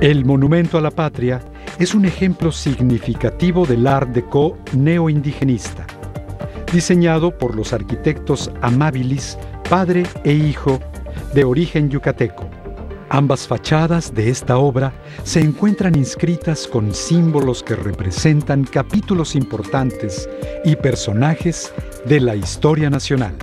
El Monumento a la Patria es un ejemplo significativo del Art Deco neoindigenista, diseñado por los arquitectos amabilis, padre e hijo, de origen yucateco. Ambas fachadas de esta obra se encuentran inscritas con símbolos que representan capítulos importantes y personajes de la historia nacional.